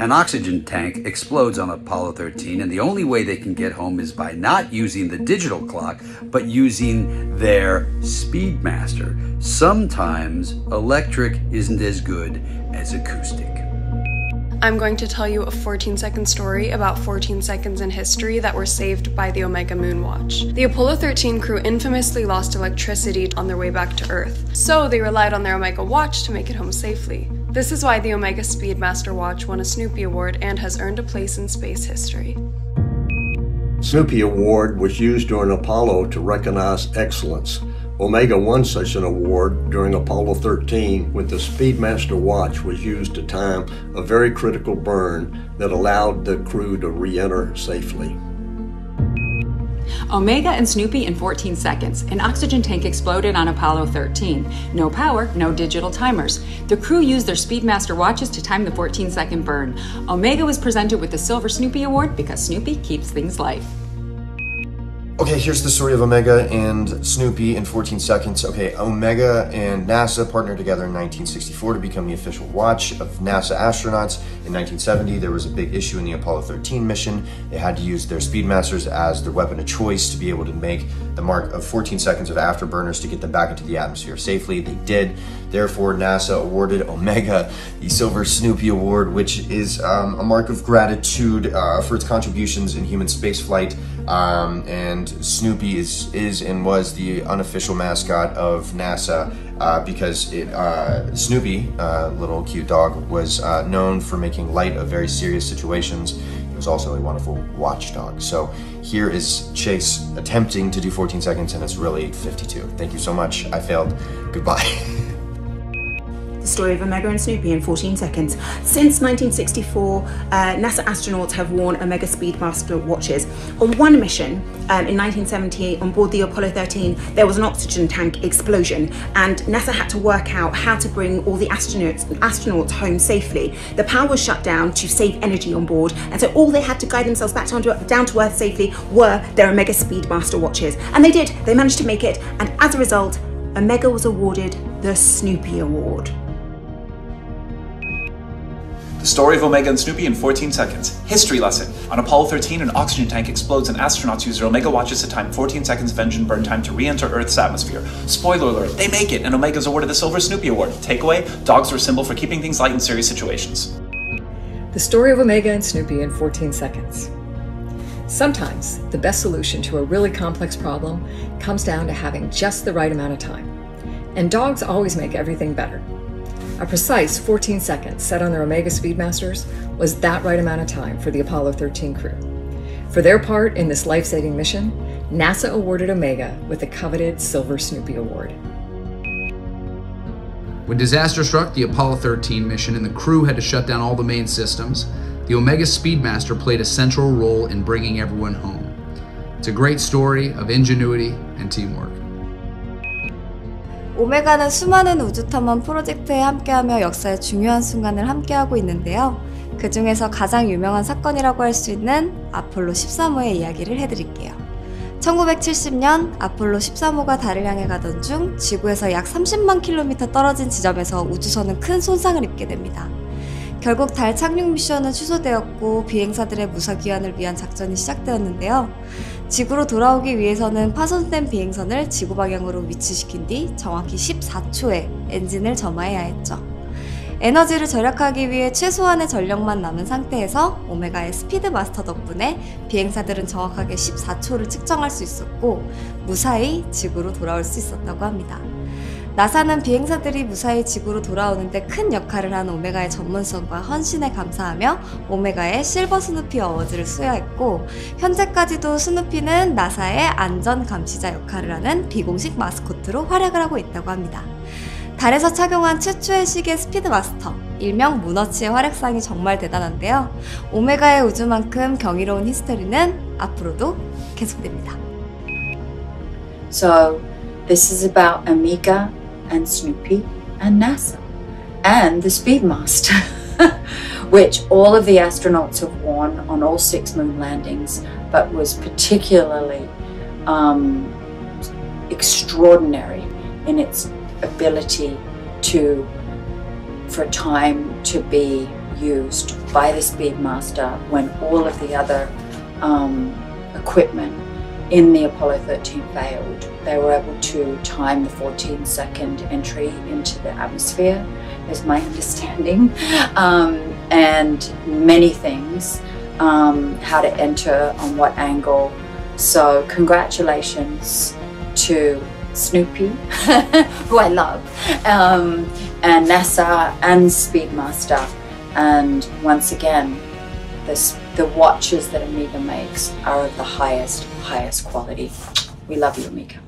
An oxygen tank explodes on Apollo 13, and the only way they can get home is by not using the digital clock, but using their Speedmaster. Sometimes electric isn't as good as acoustic. I'm going to tell you a 14 second story about 14 seconds in history that were saved by the Omega Moonwatch. The Apollo 13 crew infamously lost electricity on their way back to Earth, so they relied on their Omega watch to make it home safely. This is why the Omega Speedmaster watch won a Snoopy Award and has earned a place in space history. Snoopy Award was used during Apollo to recognize excellence. Omega won such an award during Apollo 13 when the Speedmaster watch was used to time a very critical burn that allowed the crew to re-enter safely. Omega and Snoopy in 14 seconds. An oxygen tank exploded on Apollo 13. No power, no digital timers. The crew used their Speedmaster watches to time the 14 second burn. Omega was presented with the Silver Snoopy Award because Snoopy keeps things light. Okay, here's the story of Omega and Snoopy in 14 seconds. Okay, Omega and NASA partnered together in 1964 to become the official watch of NASA astronauts. In 1970, there was a big issue in the Apollo 13 mission. They had to use their Speedmasters as their weapon of choice to be able to make the mark of 14 seconds of afterburners to get them back into the atmosphere safely. They did. Therefore, NASA awarded Omega the Silver Snoopy Award, which is um, a mark of gratitude uh, for its contributions in human spaceflight. Um, and Snoopy is, is and was the unofficial mascot of NASA uh, because it, uh, Snoopy, uh, little cute dog, was uh, known for making light of very serious situations. He was also a wonderful watchdog. So here is Chase attempting to do 14 seconds, and it's really 52. Thank you so much. I failed. Goodbye. the story of Omega and Snoopy in 14 seconds. Since 1964, uh, NASA astronauts have worn Omega Speedmaster watches. On one mission um, in 1978 on board the Apollo 13, there was an oxygen tank explosion and NASA had to work out how to bring all the astronauts, astronauts home safely. The power was shut down to save energy on board and so all they had to guide themselves back down to, down to Earth safely were their Omega Speedmaster watches. And they did, they managed to make it and as a result, Omega was awarded the Snoopy Award. The story of Omega and Snoopy in 14 seconds. History lesson. On Apollo 13, an oxygen tank explodes and astronauts use their Omega watches to time 14 seconds of engine burn time to re-enter Earth's atmosphere. Spoiler alert, they make it, and Omega's awarded the Silver Snoopy Award. Takeaway, dogs are a symbol for keeping things light in serious situations. The story of Omega and Snoopy in 14 seconds. Sometimes, the best solution to a really complex problem comes down to having just the right amount of time. And dogs always make everything better. A precise 14 seconds set on their Omega Speedmasters was that right amount of time for the Apollo 13 crew. For their part in this life saving mission, NASA awarded Omega with the coveted Silver Snoopy Award. When disaster struck the Apollo 13 mission and the crew had to shut down all the main systems, the Omega Speedmaster played a central role in bringing everyone home. It's a great story of ingenuity and teamwork. 오메가는 수많은 우주 탐험 프로젝트에 함께하며 역사의 중요한 순간을 함께하고 있는데요. 그 중에서 가장 유명한 사건이라고 할 수 있는 아폴로 13호의 이야기를 해드릴게요. 1970년 아폴로 13호가 달을 향해 가던 중 지구에서 약 30만 킬로미터 떨어진 지점에서 우주선은 큰 손상을 입게 됩니다. 결국 달 착륙 미션은 취소되었고 비행사들의 무사 귀환을 위한 작전이 시작되었는데요. 지구로 돌아오기 위해서는 파손된 비행선을 지구 방향으로 위치시킨 뒤 정확히 14초에 엔진을 점화해야 했죠. 에너지를 절약하기 위해 최소한의 전력만 남은 상태에서 오메가의 스피드 마스터 덕분에 비행사들은 정확하게 14초를 측정할 수 있었고 무사히 지구로 돌아올 수 있었다고 합니다. 나사는 비행사들이 무사히 지구로 돌아오는데 큰 역할을 한 오메가의 전문성과 헌신에 감사하며 오메가의 실버 스누피 어워즈를 수여했고 현재까지도 스누피는 나사의 안전 감시자 역할을 하는 비공식 마스코트로 활약을 하고 있다고 합니다. 달에서 착용한 최초의 시계 스피드 마스터, 일명 문어치의 활약상이 정말 대단한데요. 오메가의 우주만큼 경이로운 히스토리는 앞으로도 계속됩니다. So, this is about Amiga and Snoopy and NASA and the Speedmaster, which all of the astronauts have worn on all six moon landings, but was particularly um, extraordinary in its ability to, for time, to be used by the Speedmaster when all of the other um, equipment in the Apollo 13 failed. They were able to time the 14 second entry into the atmosphere, is my understanding, um, and many things, um, how to enter, on what angle. So, congratulations to Snoopy, who I love, um, and NASA and Speedmaster. And once again, this, the watches that Omega makes are of the highest, highest quality. We love you, Omega.